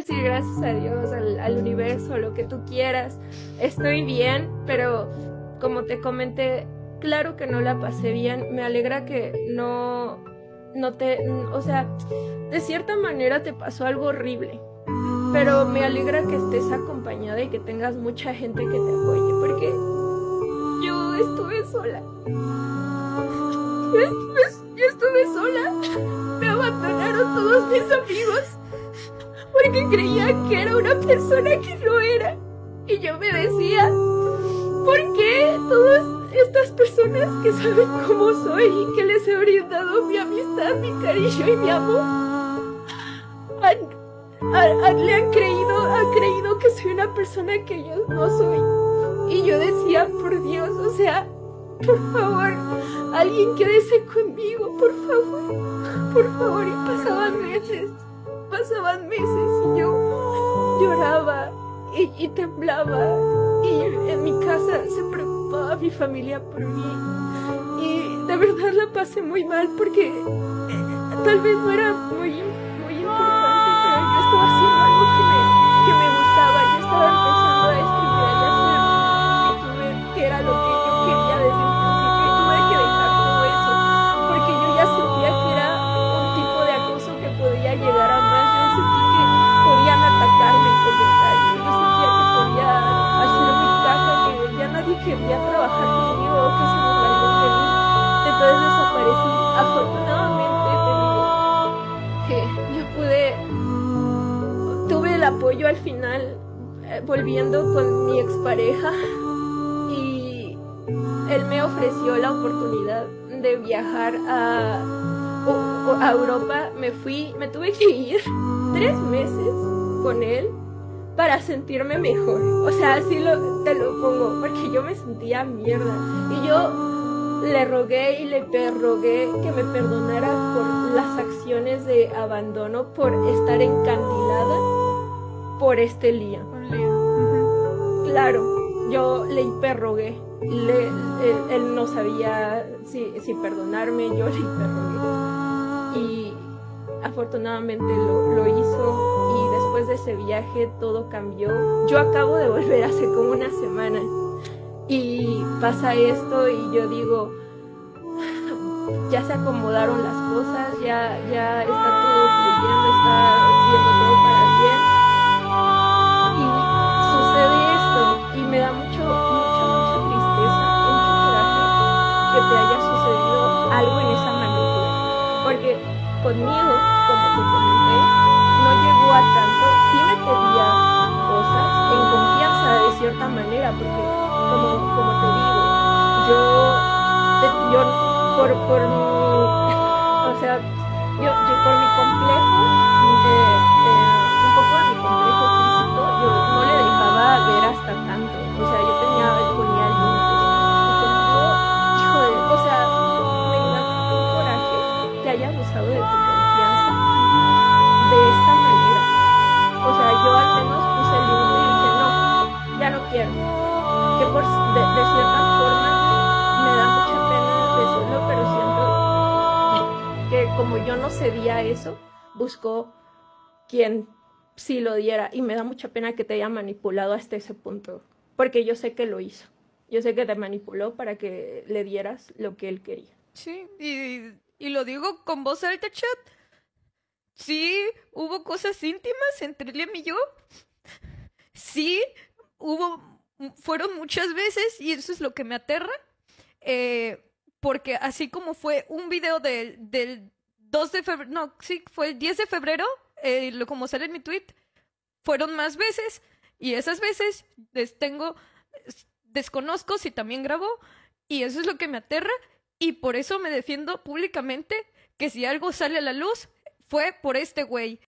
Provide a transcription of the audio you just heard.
decir gracias a Dios, al, al universo, lo que tú quieras. Estoy bien, pero como te comenté, claro que no la pasé bien. Me alegra que no, no te, o sea, de cierta manera te pasó algo horrible. Pero me alegra que estés acompañada y que tengas mucha gente que te apoye, porque yo estuve sola. Yo estuve, yo estuve sola. Me abandonaron todos mis amigos porque creían que era una persona que no era. Y yo me decía, ¿por qué todas estas personas que saben cómo soy y que les he brindado mi amistad, mi cariño y mi amor, han, han- han- le han creído, han creído que soy una persona que yo no soy? Y yo decía, por Dios, o sea, por favor, alguien quédese conmigo, por favor, por favor. Y pasaban meses, pasaban meses y yo lloraba y, temblaba. Y en mi casa se preocupaba mi familia por mí. Y de verdad la pasé muy mal porque tal vez no era muy, muy importante, pero yo estaba haciendo apoyo al final eh, volviendo con mi expareja y él me ofreció la oportunidad de viajar a, a Europa. Me fui, me tuve que ir tres meses con él para sentirme mejor. O sea, así lo, te lo pongo, porque yo me sentía mierda. Y yo le rogué y le perrogué que me perdonara por las acciones de abandono, por estar encandilada por este Liam. Claro, yo le hiperrogué. Le, él, él no sabía si, si perdonarme, yo le hiperrogué. Y afortunadamente lo, lo hizo y después de ese viaje todo cambió. Yo acabo de volver hace como una semana y pasa esto y yo digo, ya se acomodaron las cosas, ya, ya está algo en esa magnitud. Porque conmigo, como te comenté, no llegó a tanto, sí me pedía cosas en confianza de cierta manera, porque como, como te digo, yo, yo por, por mi, o sea, yo, yo por mi complejo, eh, que como yo no cedía eso, buscó quien sí lo diera y me da mucha pena que te haya manipulado hasta ese punto, porque yo sé que lo hizo. Yo sé que te manipuló para que le dieras lo que él quería. Sí, y, y lo digo con voz alta, chat. Sí, hubo cosas íntimas entre Liam y yo. Sí, hubo, fueron muchas veces y eso es lo que me aterra. eh, porque así como fue un video del, del 2 de febrero, no, sí, fue el 10 de febrero, eh, lo, como sale en mi tweet, fueron más veces y esas veces les tengo, desconozco si también grabó y eso es lo que me aterra y por eso me defiendo públicamente que si algo sale a la luz fue por este güey.